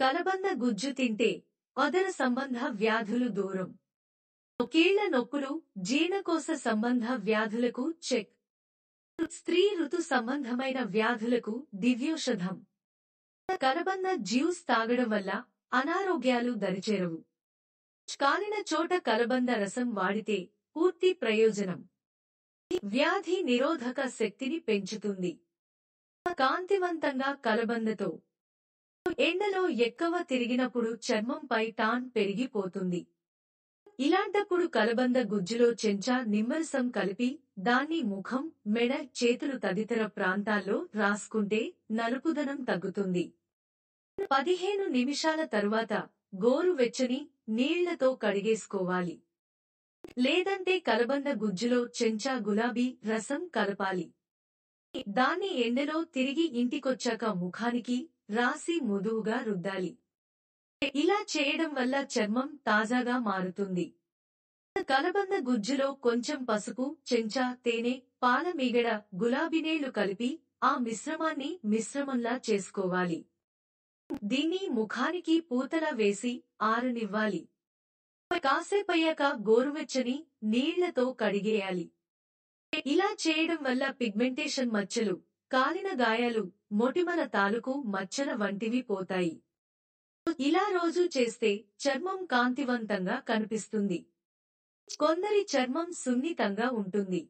కలబంద గుజ్జు తింటే అదర సంబంధ వ్యాధులు దూరం. కీళ్ళ నొప్పులు జీర్ణకోశ సంబంధ వ్యాధులకు చెక్. స్త్రీ ఋతు సంబంధమైన వ్యాధులకు దివ్యోషధం. కలబంద జ్యూస్ తాగడం వల్ల అనారోగ్యాలు దరిచేరవు. కాలిన చోట కలబంద రసం వాడితే పూర్తి ప్రయోజనం. వ్యాధి నిరోధక శక్తిని పెంచుతుంది. కాంతివంతంగా కలబందతో ఎండలో ఎక్కువ తిరిగినప్పుడు చర్మంపై టాన్ పెరిగిపోతుంది. ఇలాంటప్పుడు కలబంద గుజ్జులో చెంచా నిమ్మరసం కలిపి దాన్ని ముఖం మెడ చేతులు తదితర ప్రాంతాల్లో రాసుకుంటే నలుపుదనం తగ్గుతుంది. పదిహేను నిమిషాల తరువాత గోరువెచ్చని నీళ్ళతో కడిగేసుకోవాలి. లేదంటే కలబంద గుజ్జులో చెంచా గులాబీ రసం కలపాలి. దాన్ని ఎండలో తిరిగి ఇంటికొచ్చాక ముఖానికి రాసి ముదువుగా రుద్దాలి. ఇలా చేయడం వల్ల చర్మం తాజాగా మారుతుంది. కలబంద గుజ్జులో కొంచెం పసుపు చెంచా తేనె పాల మీగడ గులాబీనేళ్ళు కలిపి ఆ మిశ్రమాన్ని మిశ్రమంలా చేసుకోవాలి. దీన్ని ముఖానికి పూతలా వేసి ఆరనివ్వాలి. కాసేపయ్యాక గోరువెచ్చని నీళ్ళతో కడిగేయాలి. ఇలా చేయడం వల్ల పిగ్మెంటేషన్ మచ్చలు కాలిన గాయాలు మొటిమల తాలూకు మచ్చల వంటివి పోతాయి. ఇలా రోజు చేస్తే చర్మం కాంతివంతంగా కనిపిస్తుంది. కొందరి చర్మం సున్నితంగా ఉంటుంది.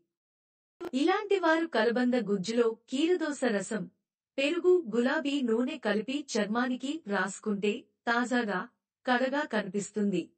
ఇలాంటి వారు కలబంద గుజ్జులో కీరదోస రసం పెరుగు గులాబీ నూనె కలిపి చర్మానికి రాసుకుంటే తాజాగా కడగా కనిపిస్తుంది.